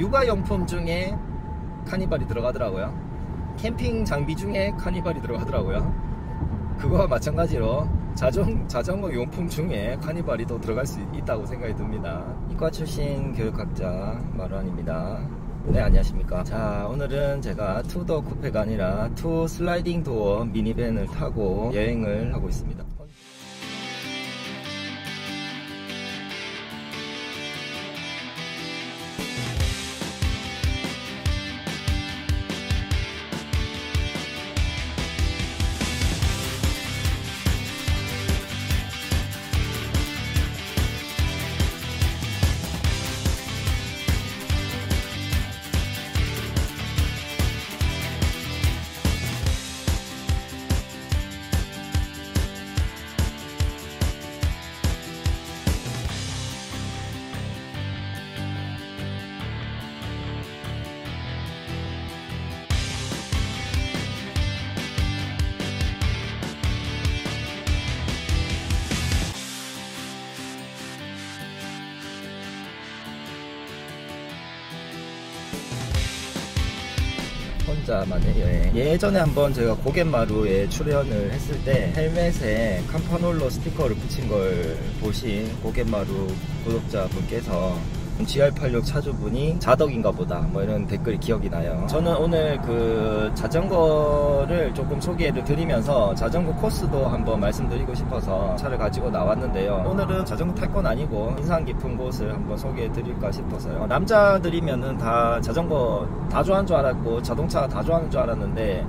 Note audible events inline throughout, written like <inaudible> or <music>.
육아용품 중에 카니발이 들어가더라고요. 캠핑 장비 중에 카니발이 들어가더라고요. 그거와 마찬가지로 자전, 자전거 용품 중에 카니발이 또 들어갈 수 있다고 생각이 듭니다. 이과 출신 교육학자 마루안입니다. 네 안녕하십니까. 자 오늘은 제가 two door 쿠페가 아니라 two sliding door 미니밴을 타고 여행을 하고 있습니다 혼자만의 여행 예전에 한번 제가 고갯마루에 출연을 했을 때 헬멧에 캄파놀로 스티커를 붙인 걸 보신 고갯마루 구독자분께서 GR86 차주분이 자덕인가 보다 뭐 이런 댓글이 기억이 나요. 저는 오늘 그 자전거를 조금 소개를 드리면서 자전거 코스도 한번 말씀드리고 싶어서 차를 가지고 나왔는데요. 오늘은 자전거 탈 건 아니고 인상 깊은 곳을 한번 소개해 드릴까 싶어서요. 남자들이면은 다 자전거 다 좋아하는 줄 알았고 자동차 다 좋아하는 줄 알았는데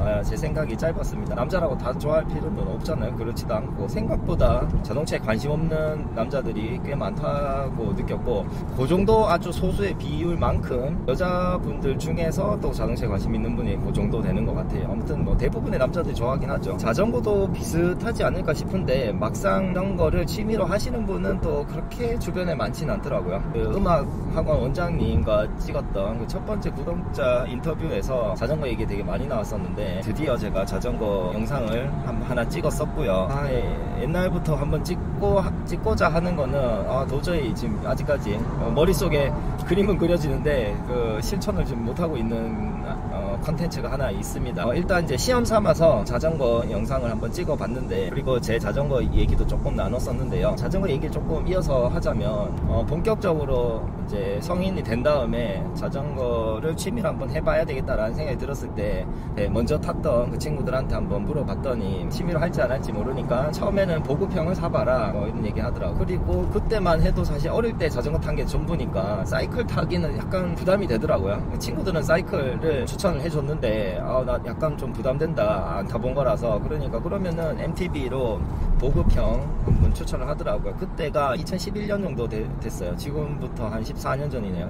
아, 제 생각이 짧았습니다. 남자라고 다 좋아할 필요는 없잖아요. 그렇지도 않고 생각보다 자동차에 관심 없는 남자들이 꽤 많다고 느꼈고 그 정도 아주 소수의 비율만큼 여자분들 중에서 또 자동차에 관심 있는 분이 그 정도 되는 것 같아요. 아무튼 뭐 대부분의 남자들이 좋아하긴 하죠. 자전거도 비슷하지 않을까 싶은데 막상 자전거를 취미로 하시는 분은 또 그렇게 주변에 많지는 않더라고요. 그 음악 학원 원장님과 찍었던 그 첫 번째 구독자 인터뷰에서 자전거 얘기 되게 많이 나왔었는데 드디어 제가 자전거 영상을 하나 찍었었고요. 아, 예, 옛날부터 한번 찍 고 찍고자 하는 거는 아, 도저히 지금 아직까지 어, 머릿속에 그림은 그려지는데 그 실천을 지금 못하고 있는 어, 컨텐츠가 하나 있습니다. 어, 일단 이제 시험 삼아서 자전거 영상을 한번 찍어봤는데 그리고 제 자전거 얘기도 조금 나눴었는데요. 자전거 얘기 조금 이어서 하자면 어, 본격적으로 이제 성인이 된 다음에 자전거를 취미로 한번 해봐야 되겠다라는 생각이 들었을 때 네, 먼저 탔던 그 친구들한테 한번 물어봤더니 취미로 할지 안 할지 모르니까 처음에는 보급형을 사봐라 뭐 이런 얘기 하더라고. 그리고 그때만 해도 사실 어릴 때 자전거 탄 게 전부니까 사이클 타기는 약간 부담이 되더라고요. 친구들은 사이클을 추천을 해줬는데 아 나 약간 좀 부담된다. 안 타본 거라서. 그러니까 그러면은 MTB로 보급형 한번 추천을 하더라고요. 그때가 2011년 정도 되, 됐어요. 지금부터 한 14년 전이네요.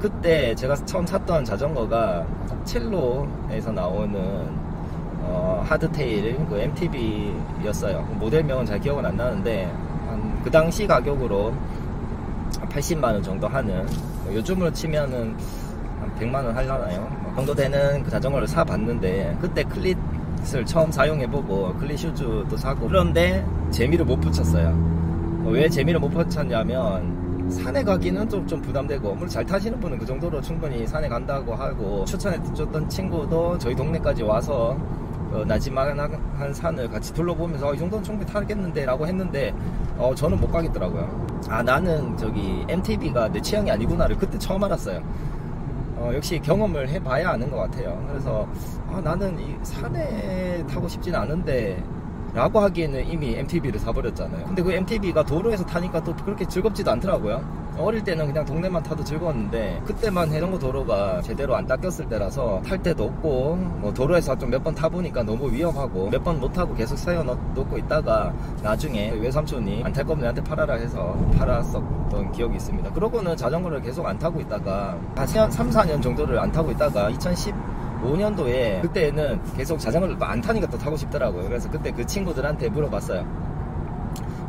그때 제가 처음 샀던 자전거가 첼로에서 나오는 어, hardtail 그 MTB였어요. 모델명은 잘 기억은 안 나는데 그 당시 가격으로 80만 원 정도 하는 요즘으로 치면은 한 100만 원 할라나요? 그 정도 되는 그 자전거를 사 봤는데 그때 cleat을 처음 사용해보고 cleat shoes도 사고 그런데 재미를 못 붙였어요. 왜 재미를 못 붙였냐면 산에 가기는 좀, 좀 부담되고 물론 잘 타시는 분은 그 정도로 충분히 산에 간다고 하고 추천해 줬던 친구도 저희 동네까지 와서 어, 나지막한 산을 같이 둘러보면서 어, 이 정도는 충분히 타겠는데 라고 했는데 어, 저는 못 가겠더라고요. 아 나는 저기 MTB가 내 취향이 아니구나를 그때 처음 알았어요. 어, 역시 경험을 해봐야 아는 것 같아요. 그래서 아, 나는 이 산에 타고 싶진 않은데 라고 하기에는 이미 MTB를 사버렸잖아요. 근데 그 MTB가 도로에서 타니까 또 그렇게 즐겁지도 않더라고요 어릴 때는 그냥 동네만 타도 즐거웠는데 그때만 해전고 도로가 제대로 안 닦였을 때라서 탈 데도 없고 뭐 도로에서 좀 몇 번 타보니까 너무 위험하고 몇 번 못 타고 계속 세워놓고 있다가 나중에 외삼촌이 안 탈 거면 내한테 팔아라 해서 팔았었던 기억이 있습니다 그러고는 자전거를 계속 안 타고 있다가 한 3, 4년 정도를 안 타고 있다가 2010 5년도에 그때는 계속 자전거를 안 타니까 또 타고 싶더라고요. 그래서 그때 그 친구들한테 물어봤어요.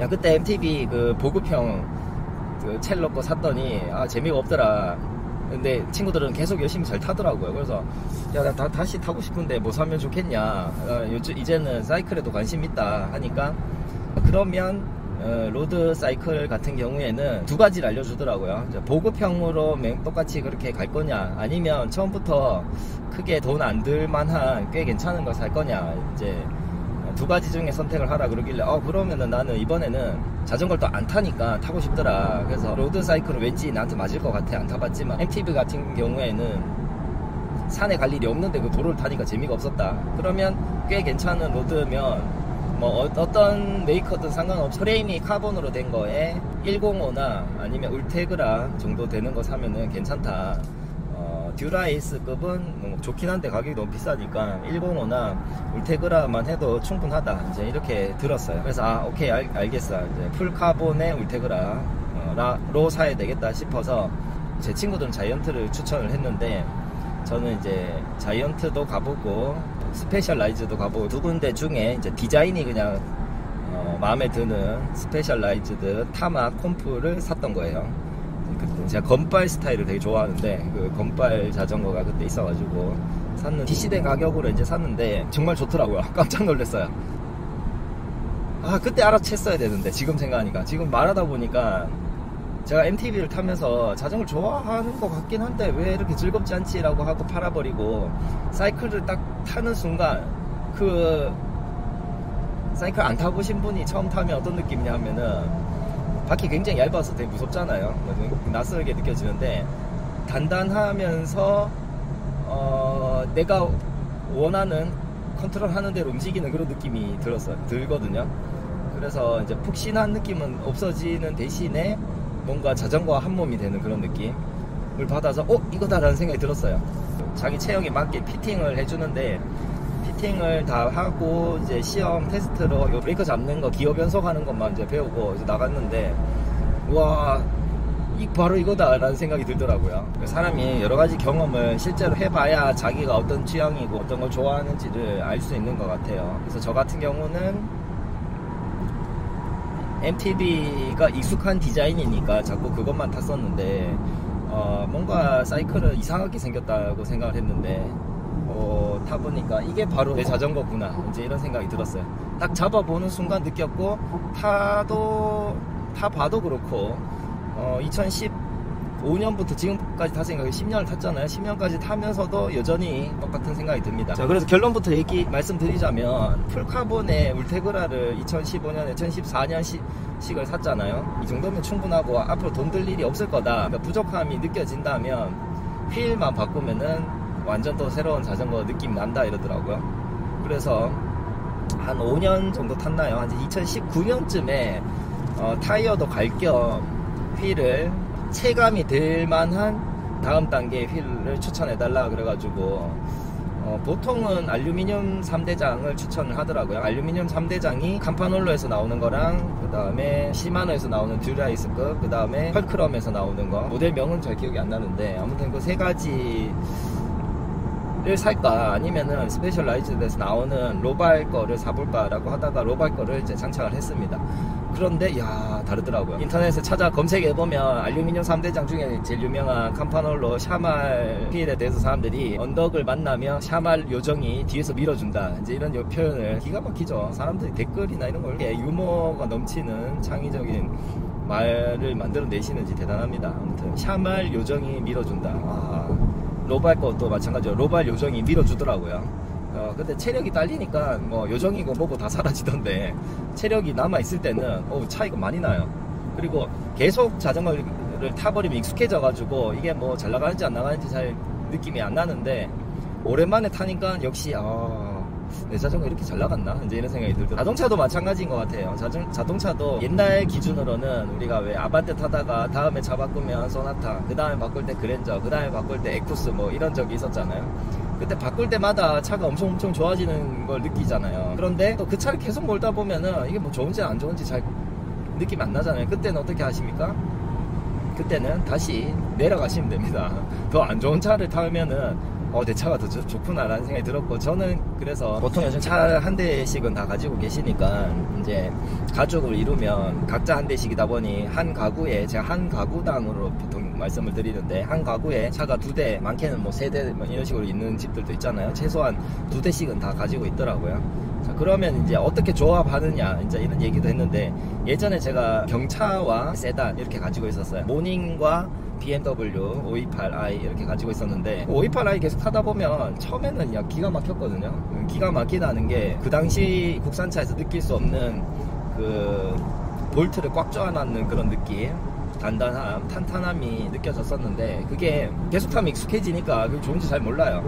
야 그때 MTB 그 보급형 그 첼로 거 샀더니 아 재미가 없더라. 근데 친구들은 계속 열심히 잘 타더라고요. 그래서 야 나 다, 다시 타고 싶은데 뭐 사면 좋겠냐. 어, 요즘 이제는 사이클에도 관심 있다 하니까 그러면 어, road 사이클 같은 경우에는 두 가지를 알려주더라고요. 보급형으로 맹- 똑같이 그렇게 갈 거냐, 아니면 처음부터 크게 돈 안 들만한 꽤 괜찮은 걸 살 거냐, 이제 두 가지 중에 선택을 하라 그러길래, 어, 그러면은 나는 이번에는 자전거를 또 안 타니까 타고 싶더라. 그래서 road 사이클은 왠지 나한테 맞을 것 같아. 안 타봤지만, MTB 같은 경우에는 산에 갈 일이 없는데 그 도로를 타니까 재미가 없었다. 그러면 꽤 괜찮은 road면 뭐 어- 어떤 메이커든 상관없이 프레임이 카본으로 된 거에 105나 아니면 울테그라 정도 되는 거 사면은 괜찮다. 어, 듀라에이스급은 뭐 좋긴 한데 가격이 너무 비싸니까 105나 울테그라만 해도 충분하다. 이제 이렇게 들었어요. 그래서 아 오케이 알, 알겠어. 이제 full 카본의 울테그라 어, 라- 로 사야 되겠다 싶어서 제 친구들은 자이언트를 추천을 했는데 저는 이제 자이언트도 가보고 스페셜라이즈도 가보고 두 군데 중에 이제 디자인이 그냥 어, 마음에 드는 스페셜라이즈드 타막 콤프를 샀던 거예요. 제가 검빨 스타일을 되게 좋아하는데 그 검빨 자전거가 그때 있어가지고 샀는 DC된 가격으로 이제 샀는데 정말 좋더라고요. <laughs> 깜짝 놀랐어요. 아 그때 알아챘어야 되는데 지금 생각하니까 지금 말하다 보니까 제가 MTB를 타면서 자전거를 좋아하는 것 같긴 한데 왜 이렇게 즐겁지 않지라고 하고 팔아버리고 사이클을 딱 타는 순간 그 사이클 안 타보신 분이 처음 타면 어떤 느낌이냐 하면은 바퀴 굉장히 얇아서 되게 무섭잖아요 낯설게 느껴지는데 단단하면서 어, 내가 원하는 컨트롤 하는 대로 움직이는 그런 느낌이 들었어요 들거든요 그래서 이제 푹신한 느낌은 없어지는 대신에 뭔가 자전거와 한 몸이 되는 그런 느낌을 받아서 어 이거다라는 생각이 들었어요. 자기 체형에 맞게 피팅을 해주는데 피팅을 다 하고 이제 시험 테스트로 요 브레이크 잡는 거 기어 변속하는 것만 이제 배우고 이제 나갔는데 와. 이 바로 이거다라는 생각이 들더라고요. 사람이 여러 가지 경험을 실제로 해봐야 자기가 어떤 취향이고 어떤 걸 좋아하는지를 알 수 있는 것 같아요. 그래서 저 같은 경우는 MTB가 익숙한 디자인이니까 자꾸 그것만 탔었는데 어, 뭔가 사이클은 이상하게 생겼다고 생각을 했는데 어, 타보니까 이게 바로 내 자전거구나. 이제 이런 생각이 들었어요. 딱 잡아보는 순간 느꼈고 타도 타봐도 그렇고 어, 2015년부터 지금까지 타 생각해 10년을 tas잖아요. 10년까지 타면서도 여전히 똑같은 생각이 듭니다. 자 그래서 결론부터 얘기 말씀드리자면 풀카본의 울테그라를 2015년 2014년 식을 샀잖아요. 이 정도면 충분하고 앞으로 돈 들 일이 없을 거다. 그러니까 부족함이 느껴진다면 휠만 바꾸면은 완전 또 새로운 자전거 느낌 난다 이러더라고요. 그래서 한 5년 정도 탔나요? 한 2019년쯤에 어, 타이어도 갈 겸 휠을 체감이 될 만한 다음 단계 휠을 추천해 달라 그래가지고 어, 보통은 알루미늄 3대장을 추천을 하더라고요. 알루미늄 3대장이 캄파놀로에서 나오는 거랑 그 다음에 시마노에서 나오는 듀라이스급 그 다음에 펄크럼에서 나오는 거. 모델명은 잘 기억이 안 나는데 아무튼 그 세 가지 를 살까 아니면은 스페셜라이즈에서 나오는 로발 거를 사볼까라고 하다가 로발 거를 이제 장착을 했습니다. 그런데 야 다르더라고요. 인터넷에 찾아 검색해 보면 알루미늄 3대장 중에 제일 유명한 캄파놀로 샤말 휠에 대해서 사람들이 언덕을 만나면 샤말 요정이 뒤에서 밀어준다. 이제 이런 요 표현을 기가 막히죠. 사람들이 댓글이나 이런 걸 이렇게 유머가 넘치는 창의적인 말을 만들어내시는지 대단합니다. 아무튼 샤말 요정이 밀어준다. 아, 로발 것도 마찬가지로 로발 요정이 밀어주더라고요. 어, 근데 체력이 딸리니까 뭐 요정이고 뭐고 다 사라지던데 체력이 남아 있을 때는 어, 차이가 많이 나요. 그리고 계속 자전거를 타버리면 익숙해져가지고 이게 뭐 잘 나가는지 안 나가는지 잘 느낌이 안 나는데 오랜만에 타니까 역시 아, 내 자전거 이렇게 잘 나갔나? 이제 이런 생각이 들더라고요. 자동차도 마찬가지인 것 같아요. 자전, 자동차도 옛날 기준으로는 우리가 왜 아반떼 타다가 다음에 차 바꾸면 소나타, 그 다음에 바꿀 때 그랜저, 그 다음에 바꿀 때 에쿠스 뭐 이런 적이 있었잖아요. 그때 바꿀 때마다 차가 엄청 엄청 좋아지는 걸 느끼잖아요. 그런데 또 그 차를 계속 몰다 보면은 이게 뭐 좋은지 안 좋은지 잘 느낌 안 나잖아요. 그때는 어떻게 하십니까? 그때는 다시 내려가시면 됩니다. 더 안 좋은 차를 타면은 어, 내 차가 더 좋, 좋구나라는 생각이 들었고, 저는 그래서 보통 요즘 차 한 대씩은 다 가지고 계시니까, 이제 가족을 이루면 각자 한 대씩이다 보니, 한 가구에, 제가 한 가구당으로 보통 말씀을 드리는데, 한 가구에 차가 두 대, 많게는 뭐 세 대, 뭐 이런 식으로 있는 집들도 있잖아요. 최소한 두 대씩은 다 가지고 있더라고요. 자, 그러면 이제 어떻게 조합하느냐 이제 이런 얘기도 했는데 예전에 제가 경차와 세단 이렇게 가지고 있었어요. 모닝과 BMW 528i 이렇게 가지고 있었는데 528i 계속 타다 보면 처음에는 야 기가 막혔거든요. 기가 막히다는 게 그 당시 국산차에서 느낄 수 없는 그 볼트를 꽉 조아놨는 그런 느낌. 단단함, 탄탄함이 느껴졌었는데 그게 계속 타면 익숙해지니까 그게 좋은지 잘 몰라요.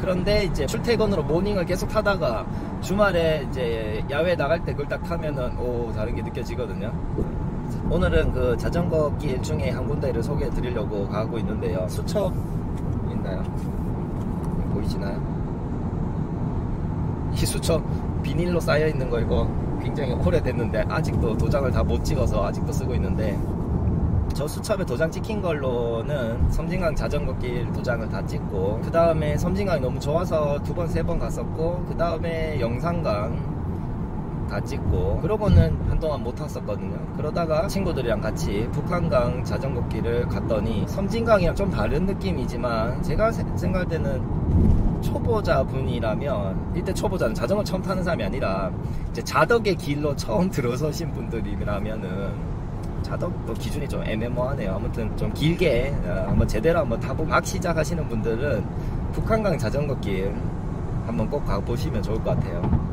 그런데 이제 출퇴근으로 모닝을 계속 타다가 주말에 이제 야외 나갈 때 그걸 딱 타면은 오 다른 게 느껴지거든요. 오늘은 그 자전거 길 중에 한 군데를 소개해 드리려고 가고 있는데요. 수첩 있나요? 보이시나요? 이 수첩 비닐로 쌓여 있는 거 이거 굉장히 오래됐는데 아직도 도장을 다 못 찍어서 아직도 쓰고 있는데 저 수첩에 도장 찍힌 걸로는 섬진강 자전거길 도장을 다 찍고 그 다음에 섬진강이 너무 좋아서 두 번 세 번 갔었고 그 다음에 영산강 다 찍고 그러고는 한동안 못 탔었거든요 그러다가 친구들이랑 같이 북한강 자전거길을 갔더니 섬진강이랑 좀 다른 느낌이지만 제가 세- 생각할 때는 초보자분이라면 이때 초보자는 자전거 처음 타는 사람이 아니라 이제 자덕의 길로 처음 <laughs> 들어서신 분들이라면은 자덕도 기준이 좀 애매모하네요. 아무튼 좀 길게 어, 한번 제대로 한번 타보고 막 시작하시는 분들은 북한강 자전거길 한번 꼭 가보시면 좋을 것 같아요.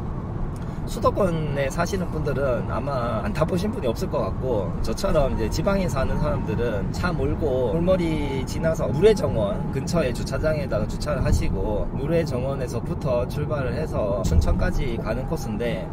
수도권에 사시는 분들은 아마 안 타보신 분이 없을 것 같고 저처럼 이제 지방에 사는 사람들은 차 몰고 물머리 지나서 물회정원 근처에 주차장에다가 주차를 하시고 물회정원에서부터 출발을 해서 춘천까지 가는 코스인데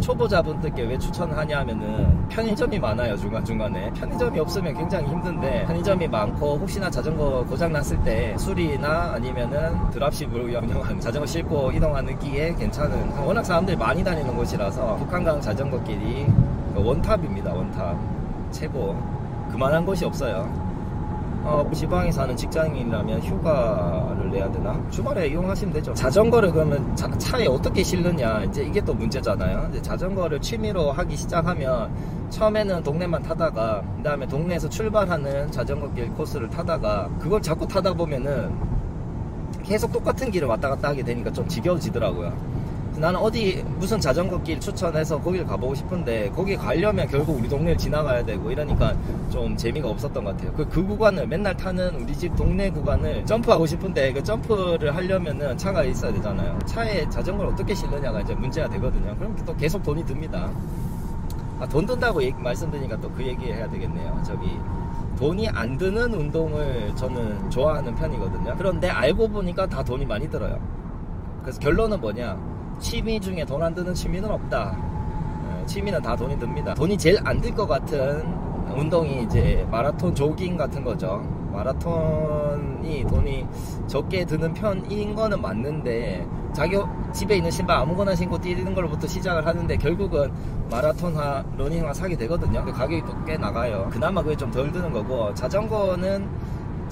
초보자분들께 왜 추천하냐 하면은 편의점이 많아요 중간중간에. 편의점이 없으면 굉장히 힘든데 편의점이 많고 혹시나 자전거 고장 났을 때 수리나 아니면은 드랍십으로 운영하는 자전거 싣고 이동하는 기에 괜찮은 워낙 사람들이 많이 다니는 곳이라서 북한강 자전거길이 원탑입니다 원탑. 최고. 그만한 곳이 없어요 어, 지방에 사는 직장인이라면 휴가를 내야 되나? 주말에 이용하시면 되죠. 자전거를 그러면 자- 차에 어떻게 실느냐? 이제 이게 또 문제잖아요. 이제 자전거를 취미로 하기 시작하면 처음에는 동네만 타다가 그 다음에 동네에서 출발하는 자전거길 코스를 타다가 그걸 자꾸 타다 보면은 계속 똑같은 길을 왔다 갔다 하게 되니까 좀 지겨워지더라고요. 나는 어디 무슨 자전거 길 추천해서 거기를 가보고 싶은데 거기 가려면 결국 우리 동네를 지나가야 되고 이러니까 좀 재미가 없었던 것 같아요. 그, 그 구간을 맨날 타는 우리 집 동네 구간을 점프하고 싶은데 그 점프를 하려면은 차가 있어야 되잖아요. 차에 자전거를 어떻게 실느냐가 이제 문제가 되거든요. 그럼 또 계속 돈이 듭니다. 아, 돈 든다고 얘기- 말씀드리니까 또 그 얘기 해야 되겠네요. 저기 돈이 안 드는 운동을 저는 좋아하는 편이거든요. 그런데 알고 보니까 다 돈이 많이 들어요. 그래서 결론은 뭐냐? 취미 중에 돈 안 드는 취미는 없다. 어, 취미는 다 돈이 듭니다. 돈이 제일 안 들 것 같은 운동이 이제 마라톤 조깅 같은 거죠. 마라톤이 돈이 적게 드는 편인 거는 맞는데 자기 집에 있는 신발 아무거나 신고 뛰는 걸부터 시작을 하는데 결국은 마라톤화 러닝화 사게 되거든요. 그 가격이 또꽤 나가요. 그나마 그게 좀 덜 드는 거고 자전거는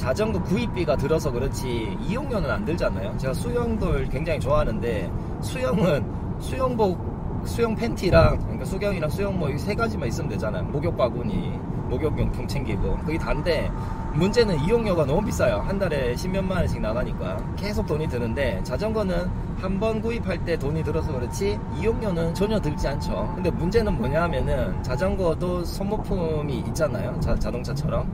자전거 구입비가 들어서 그렇지 이용료는 안 들잖아요. 제가 수영도 굉장히 좋아하는데 수영은 수영복 수영 팬티랑 그러니까 수경이랑 수영복 이세 가지만 있으면 되잖아요. 목욕 바구니, 목욕 용품 챙기고 그게 단데 문제는 이용료가 너무 비싸요. 한 달에 십몇만 원씩 나가니까 계속 돈이 드는데 자전거는 한 번 구입할 때 돈이 들어서 그렇지 이용료는 전혀 들지 않죠. 근데 문제는 뭐냐 하면은 자전거도 소모품이 있잖아요. 자, 자동차처럼.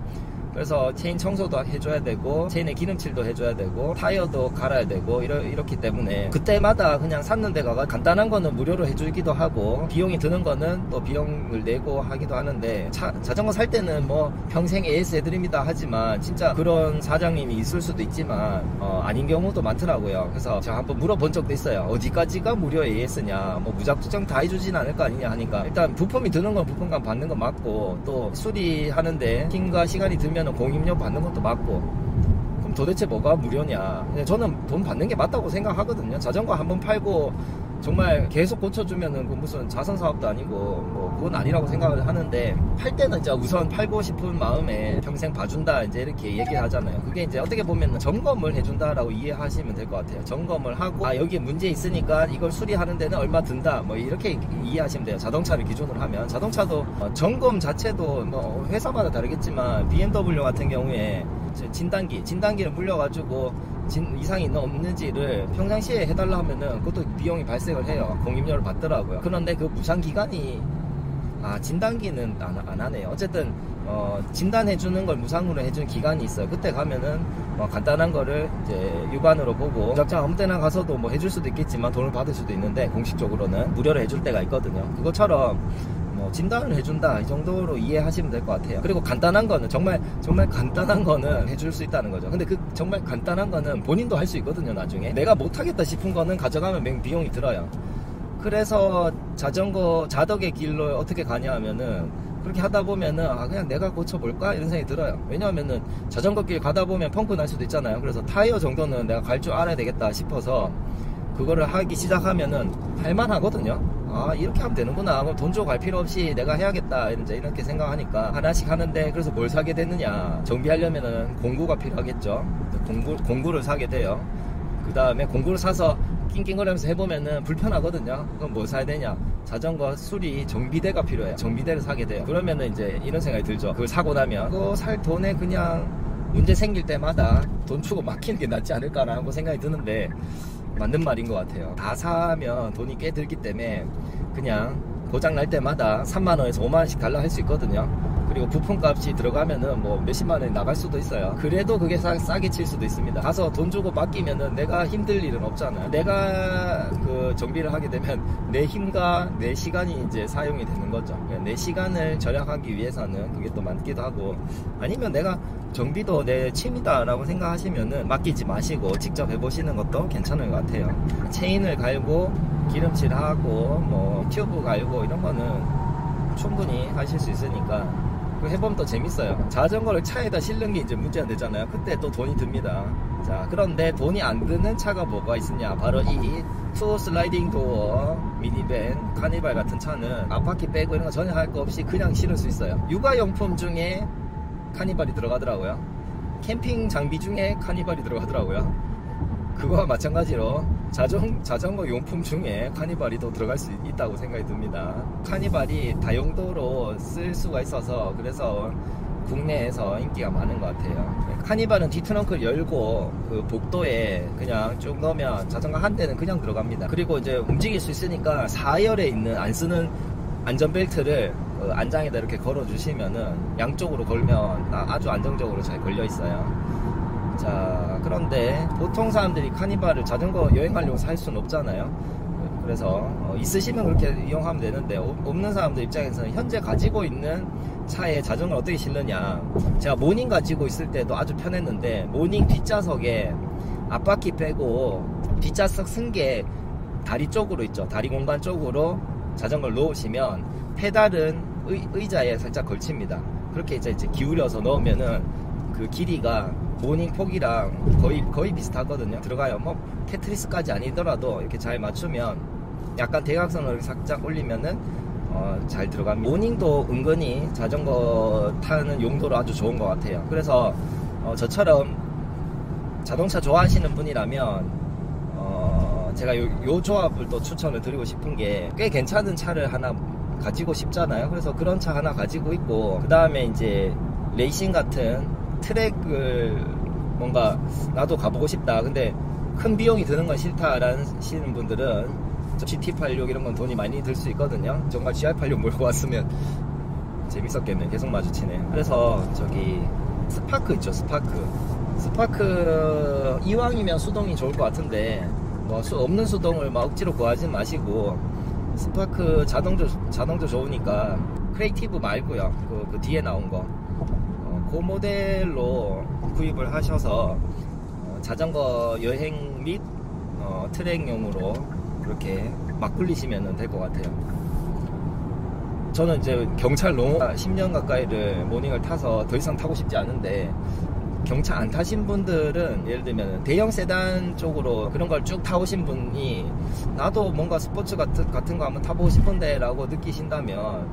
그래서 체인 청소도 해줘야 되고 체인에 기름칠도 해줘야 되고 타이어도 갈아야 되고 이러, 이렇기 때문에 그때마다 그냥 샀는 데 가가 간단한 거는 무료로 해주기도 하고 비용이 드는 거는 또 비용을 내고 하기도 하는데 차- 자전거 살 때는 뭐 평생 AS 해드립니다 하지만 진짜 그런 사장님이 있을 수도 있지만 어, 아닌 경우도 많더라고요. 그래서 제가 한번 물어본 적도 있어요. 어디까지가 무료 AS냐? 뭐 무작정 다 해주진 않을 거 아니냐 하니까. 일단 부품이 드는 건 부품값 받는 건 맞고 또 수리하는데 힘과 시간이 들면 공임료 받는 것도 맞고. 그럼 도대체 뭐가 무료냐. 저는 돈 받는 게 맞다고 생각하거든요. 자전거 한번 팔고 정말 계속 고쳐주면은 그 무슨 자선 사업도 아니고 뭐 그건 아니라고 생각을 하는데 팔 때는 이제 우선 팔고 싶은 마음에 평생 봐준다 이제 이렇게 얘기를 하잖아요. 그게 이제 어떻게 보면 점검을 해준다라고 이해하시면 될 것 같아요. 점검을 하고 아 여기 문제 있으니까 이걸 수리하는 데는 얼마 든다 뭐 이렇게 이해하시면 돼요. 자동차를 기준으로 하면 자동차도 어, 점검 자체도 뭐 회사마다 다르겠지만 BMW 같은 경우에 저 진단기, 진단기를 물려가지고 진, 이상이 있나 없는지를 평상시에 해달라 하면은 그것도 비용이 발생을 해요. 공임료를 받더라고요. 그런데 그 무상 기간이 아 진단기는 안, 안 하네요. 어쨌든 어, 진단해주는 걸 무상으로 해준 기간이 있어요. 그때 가면은 뭐 간단한 거를 이제 육안으로 보고 작자 아무 때나 가서도 뭐 해줄 수도 있겠지만 돈을 받을 수도 있는데 공식적으로는 무료로 해줄 때가 있거든요. 그것처럼 뭐 진단을 해준다 이 정도로 이해하시면 될 것 같아요. 그리고 간단한 거는 정말 정말 간단한 거는 해줄 수 있다는 거죠. 근데 그 정말 간단한 거는 본인도 할 수 있거든요. 나중에 내가 못하겠다 싶은 거는 가져가면 맹 비용이 들어요. 그래서 자전거 자덕의 길로 어떻게 가냐 하면은 그렇게 하다 보면은 아 그냥 내가 고쳐볼까 이런 생각이 들어요 왜냐하면은 자전거 길 가다 보면 펑크 날 수도 있잖아요 그래서 타이어 정도는 내가 갈 줄 알아야 되겠다 싶어서 그거를 하기 시작하면은 할만하거든요 아 이렇게 하면 되는구나 그럼 돈 주고 갈 필요 없이 내가 해야겠다 이제 이렇게 생각하니까 하나씩 하는데 그래서 뭘 사게 됐느냐 정비하려면은 공구가 필요하겠죠 공구, 공구를 사게 돼요 그 다음에 공구를 사서 낑낑거리면서 해보면은 불편하거든요. 그럼 뭐 사야 되냐? 자전거 수리 정비대가 필요해요. 정비대를 사게 돼요. 그러면은 이제 이런 생각이 들죠. 그걸 사고 나면 그거 살 돈에 그냥 문제 생길 때마다 돈 주고 맡기는 게 낫지 않을까라고 생각이 드는데 맞는 말인 것 같아요. 다 사면 돈이 꽤 들기 때문에 그냥 고장 날 때마다 3만 원에서 5만 원씩 달라 할 수 있거든요. 그리고 부품값이 들어가면은 뭐 몇십만 원이 나갈 수도 있어요. 그래도 그게 싸, 싸게 칠 수도 있습니다. 가서 돈 주고 맡기면은 내가 힘들 일은 없잖아요. 내가 그 정비를 하게 되면 내 힘과 내 시간이 이제 사용이 되는 거죠. 그러니까 내 시간을 절약하기 위해서는 그게 또 많기도 하고 아니면 내가 정비도 내 취미다라고 생각하시면은 맡기지 마시고 직접 해보시는 것도 괜찮을 것 같아요. 체인을 갈고 기름칠하고 뭐 튜브 갈고 이런 거는 충분히 하실 수 있으니까 그 해보면 더 재밌어요. 자전거를 차에다 실는 게 이제 문제가 되잖아요. 그때 또 돈이 듭니다. 자, 그런데 돈이 안 드는 차가 뭐가 있느냐? 바로 이 투어 슬라이딩 도어, 미니밴, 카니발 같은 차는 앞바퀴 빼고 이런 거 전혀 할 거 없이 그냥 실을 수 있어요. 육아용품 중에 카니발이 들어가더라고요. 캠핑 장비 중에 카니발이 들어가더라고요. 그거와 마찬가지로 자전, 자전거 용품 중에 카니발이 또 들어갈 수 있다고 생각이 듭니다. 카니발이 다용도로 쓸 수가 있어서 그래서 국내에서 인기가 많은 것 같아요. 카니발은 뒤트렁크를 열고 그 복도에 그냥 쭉 넣으면 자전거 한 대는 그냥 들어갑니다. 그리고 이제 움직일 수 있으니까 4열에 있는 안 쓰는 안전벨트를 그 안장에다 이렇게 걸어 주시면은 양쪽으로 걸면 아주 안정적으로 잘 걸려 있어요. 자 그런데 보통 사람들이 카니발을 자전거 여행하려고 살 수는 없잖아요. 그래서 어, 있으시면 그렇게 이용하면 되는데 없는 사람들 입장에서는 현재 가지고 있는 차에 자전거를 어떻게 실느냐. 제가 모닝 가지고 있을 때도 아주 편했는데 모닝 뒷좌석에 앞바퀴 빼고 뒷좌석 승계 다리 쪽으로 있죠. 다리 공간 쪽으로 자전거를 놓으시면 페달은 의, 의자에 살짝 걸칩니다. 그렇게 이제, 이제 기울여서 넣으면은 그 길이가 모닝 폭이랑 거의 거의 비슷하거든요. 들어가요. 뭐 테트리스까지 아니더라도 이렇게 잘 맞추면 약간 대각선을 살짝 올리면은 어, 잘 들어갑니다. 모닝도 은근히 자전거 타는 용도로 아주 좋은 것 같아요. 그래서 어, 저처럼 자동차 좋아하시는 분이라면 어, 제가 요, 요 조합을 또 추천을 드리고 싶은 게 꽤 괜찮은 차를 하나 가지고 싶잖아요. 그래서 그런 차 하나 가지고 있고 그 다음에 이제 레이싱 같은 트랙을 뭔가 나도 가보고 싶다. 근데 큰 비용이 드는 건 싫다라는 분들은 GT86 이런 건 돈이 많이 들 수 있거든요. 정말 GR86 몰고 왔으면 재밌었겠네. 계속 마주치네. 그래서 저기 스파크 있죠. 스파크. 스파크 이왕이면 수동이 좋을 것 같은데 뭐 수, 없는 수동을 막 억지로 구하지 마시고 스파크 자동도 자동도 좋으니까 크리에이티브 말고요. 그, 그 뒤에 나온 거 그 모델로 구입을 하셔서 어, 자전거 여행 및 어, 트랙용으로 그렇게 막 굴리시면 될 것 같아요. 저는 이제 경차로 10년 가까이를 모닝을 타서 더 이상 타고 싶지 않은데 경차 안 타신 분들은 예를 들면 대형 세단 쪽으로 그런 걸 쭉 타오신 분이 나도 뭔가 스포츠 같은, 같은 거 한번 타보고 싶은데 라고 느끼신다면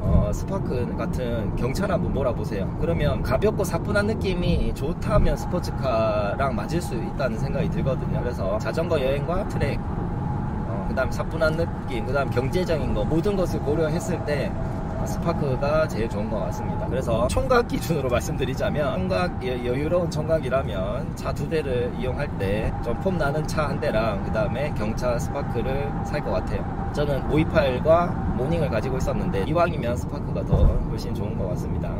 어, 스파크 같은 경차를 한번 몰아보세요. 그러면 가볍고 사뿐한 느낌이 좋다면 스포츠카랑 맞을 수 있다는 생각이 들거든요. 그래서 자전거 여행과 트랙, 어, 그 다음 사뿐한 느낌, 그 다음 경제적인 거, 모든 것을 고려했을 때 스파크가 제일 좋은 것 같습니다. 그래서 총각 기준으로 말씀드리자면 총각 여유로운 총각이라면 차 두 대를 이용할 때 좀 폼 나는 차 한 대랑 그 다음에 경차 스파크를 살 것 같아요. 저는 528과 모닝을 가지고 있었는데 이왕이면 스파크가 더 훨씬 좋은 것 같습니다.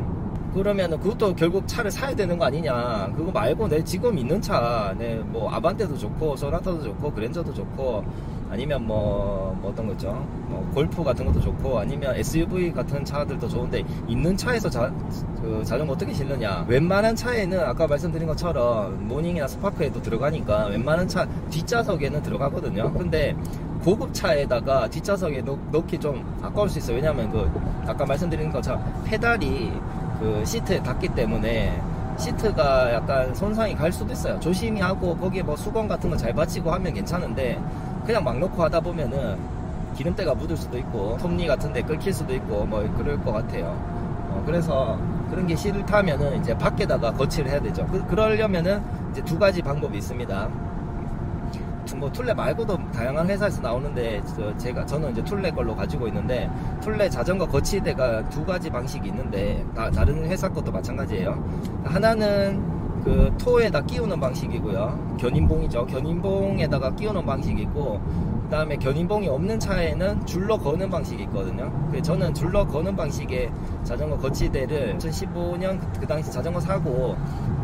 그러면은 그것도 결국 차를 사야 되는 거 아니냐. 그거 말고 내 지금 있는 차, 내뭐 아반떼도 좋고 소나타도 좋고 그랜저도 좋고 아니면 뭐, 뭐 어떤 거죠? 뭐 골프 같은 것도 좋고 아니면 SUV 같은 차들도 좋은데 있는 차에서 자, 그 자전거 어떻게 싣느냐. 웬만한 차에는 아까 말씀드린 것처럼 모닝이나 스파크에도 들어가니까 웬만한 차 뒷좌석에는 들어가거든요. 근데 고급 차에다가 뒷좌석에 넣, 넣기 좀 아까울 수 있어요. 왜냐면 그 아까 말씀드린 것처럼 페달이 그 시트에 닿기 때문에 시트가 약간 손상이 갈 수도 있어요. 조심히 하고 거기에 뭐 수건 같은 거 잘 받치고 하면 괜찮은데 그냥 막 넣고 하다 보면은 기름때가 묻을 수도 있고 톱니 같은 데 긁힐 수도 있고 뭐 그럴 것 같아요. 어, 그래서 그런 게 싫다면은 이제 밖에다가 거치를 해야 되죠. 그, 그러려면은 이제 두 가지 방법이 있습니다. 뭐 툴레 말고도 다양한 회사에서 나오는데 제가 저는 이제 툴레 걸로 가지고 있는데 툴레 자전거 거치대가 두 가지 방식이 있는데 다, 다른 회사 것도 마찬가지예요. 하나는 그 tow에다 끼우는 방식이고요. 견인봉이죠. 견인봉에다가 끼우는 방식이 있고 그 다음에 견인봉이 없는 차에는 줄로 거는 방식이 있거든요. 저는 줄로 거는 방식의 자전거 거치대를 2015년 그, 그 당시 자전거 사고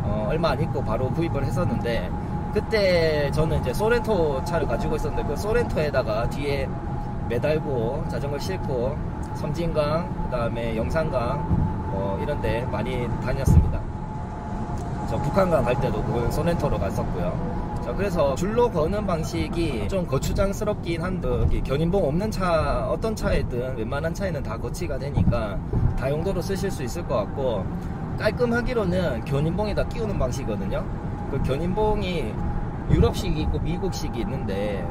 어, 얼마 안 있고 바로 구입을 했었는데 그때 저는 이제 소렌토 차를 가지고 있었는데 그 소렌토에다가 뒤에 매달고 자전거 싣고 섬진강 그 다음에 영산강 뭐 이런데 많이 다녔습니다. 저 북한강 갈 때도 그 소렌토로 갔었고요. 자, 그래서 줄로 거는 방식이 좀 거추장스럽긴 한데 견인봉 없는 차 어떤 차에든 웬만한 차에는 다 거치가 되니까 다용도로 쓰실 수 있을 것 같고 깔끔하기로는 견인봉에다 끼우는 방식이거든요. 그 견인봉이 유럽식이 있고 미국식이 있는데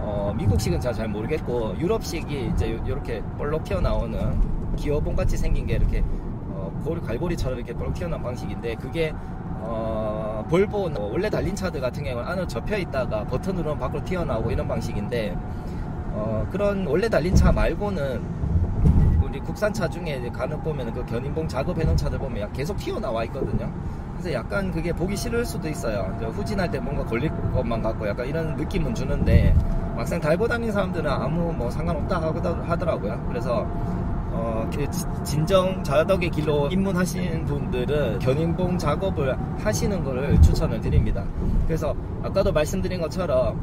어, 미국식은 잘, 잘 모르겠고 유럽식이 이제 이렇게 볼록 튀어나오는 기어봉 같이 생긴 게 이렇게 어, 골, 갈고리처럼 이렇게 볼록 튀어나온 방식인데 그게 어, 볼보 원래 달린 차들 같은 경우는 안으로 접혀 있다가 버튼 누르면 밖으로 튀어나오고 이런 방식인데 어, 그런 원래 달린 차 말고는 우리 국산차 중에 간혹 보면 그 견인봉 작업해 놓은 차들 보면 계속 튀어나와 있거든요. 그래서 약간 그게 보기 싫을 수도 있어요. 후진할 때 뭔가 걸릴 것만 같고 약간 이런 느낌은 주는데 막상 달고 다니는 사람들은 아무 뭐 상관없다 하더라고요. 그래서 어, 그 진정 자덕의 길로 입문하신 분들은 견인봉 작업을 하시는 것을 추천을 드립니다. 그래서 아까도 말씀드린 것처럼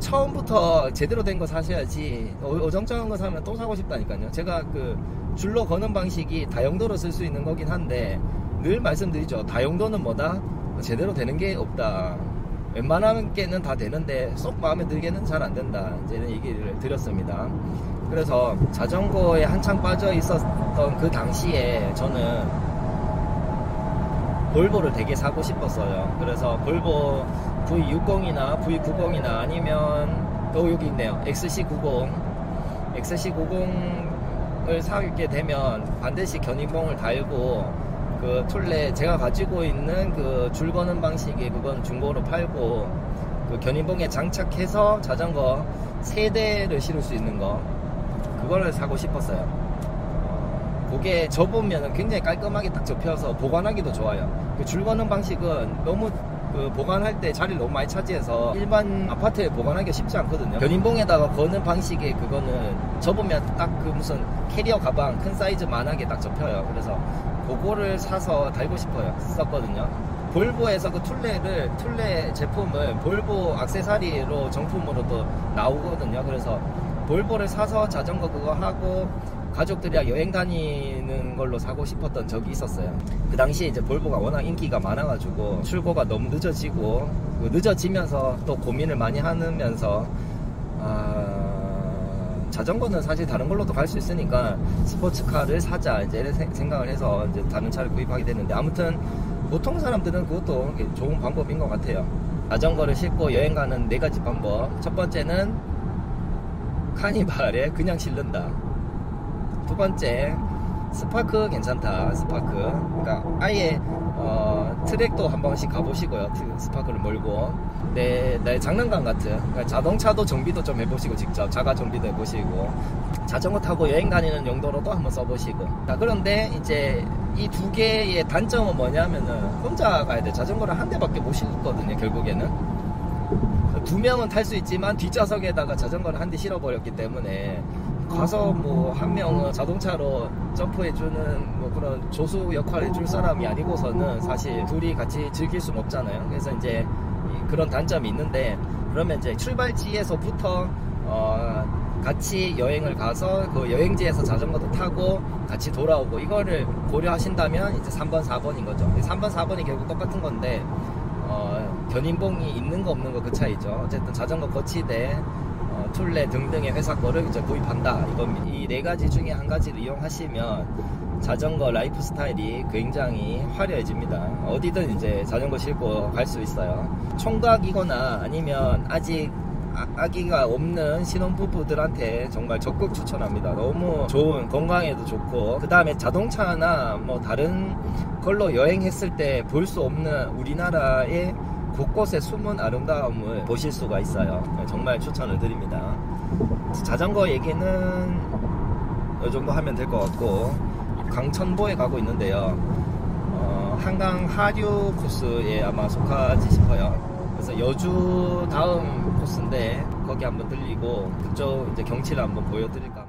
처음부터 제대로 된 거 사셔야지 어, 어정쩡한 거 사면 또 사고 싶다니까요. 제가 그 줄로 거는 방식이 다용도로 쓸 수 있는 거긴 한데 늘 말씀드리죠. 다용도는 뭐다? 제대로 되는 게 없다. 웬만한 게는 다 되는데 쏙 마음에 들게는 잘 안 된다. 이제는 얘기를 드렸습니다. 그래서 자전거에 한창 빠져 있었던 그 당시에 저는 볼보를 되게 사고 싶었어요. 그래서 볼보 V60이나 V90이나 아니면 또 여기 있네요. XC90. XC90을 사게 되면 반드시 견인봉을 달고 그 툴레 제가 가지고 있는 그 줄 거는 방식이 그건 중고로 팔고 그 견인봉에 장착해서 자전거 세대를 실을 수 있는 거 그거를 사고 싶었어요. 어, 그게 접으면 굉장히 깔끔하게 딱 접혀서 보관하기도 좋아요. 그 줄 거는 방식은 너무 그 보관할 때 자리를 너무 많이 차지해서 일반 아파트에 보관하기가 쉽지 않거든요. 견인봉에다가 거는 방식의 그거는 접으면 딱 그 무슨 캐리어 가방 큰 사이즈만하게 딱 접혀요. 그래서 그거를 사서 달고 싶어요. 썼거든요. 볼보에서 그 툴레를 툴레 제품을 볼보 악세사리로 정품으로도 나오거든요. 그래서 볼보를 사서 자전거 그거 하고 가족들이랑 여행 다니는 걸로 사고 싶었던 적이 있었어요. 그 당시에 이제 볼보가 워낙 인기가 많아가지고 출고가 너무 늦어지고 그 늦어지면서 또 고민을 많이 하면서 아 자전거는 사실 다른 걸로도 갈 수 있으니까 스포츠카를 사자 이제 생각을 해서 이제 다른 차를 구입하게 됐는데 아무튼 보통 사람들은 그것도 좋은 방법인 것 같아요. 자전거를 싣고 여행 가는 네 가지 방법. 첫 번째는 카니발에 그냥 실른다. 두 번째 스파크 괜찮다. 스파크. 그러니까 아예 어, 트랙도 한 번씩 가보시고요. 트- 스파크를 몰고. 네, 네, 장난감 같은. 그러니까 자동차도 정비도 좀 해보시고, 직접. 자가 정비도 해보시고. 자전거 타고 여행 다니는 용도로도 한번 써보시고. 자, 그런데 이제 이 두 개의 단점은 뭐냐면은 혼자 가야 돼. 자전거를 한 대밖에 못 싣거든요, 결국에는. 두 명은 탈 수 있지만 뒷좌석에다가 자전거를 한 대 실어버렸기 때문에 가서 뭐 한 명은 자동차로 점프해주는 뭐 그런 조수 역할을 해줄 사람이 아니고서는 사실 둘이 같이 즐길 수는 없잖아요. 그래서 이제 이- 그런 단점이 있는데 그러면 이제 출발지에서부터 어 같이 여행을 가서 그 여행지에서 자전거도 타고 같이 돌아오고 이거를 고려하신다면 이제 3번, 4번인 거죠. 3번, 4번이 결국 똑같은 건데 어, 견인봉이 있는 거 없는 거 그 차이죠. 어쨌든 자전거 거치대, 어, 툴레 등등의 회사 거를 이제 구입한다. 이건 이 네 가지 중에 한 가지를 이용하시면 자전거 라이프 스타일이 굉장히 화려해집니다. 어디든 이제 자전거 싣고 갈 수 있어요. 총각이거나 아니면 아직 아- 아기가 없는 신혼부부들한테 정말 적극 추천합니다. 너무 좋은 건강에도 좋고 그 다음에 자동차나 뭐 다른 걸로 여행했을 때 볼 수 없는 우리나라의 곳곳의 숨은 아름다움을 보실 수가 있어요. 정말 추천을 드립니다. 자전거 얘기는 이 정도 하면 될 것 같고 강천보에 가고 있는데요. 어, 한강 하류 코스에 아마 속하지 싶어요. 그래서 여주 다음 코스인데 거기 한번 들리고 그쪽 이제 경치를 한번 보여드릴까.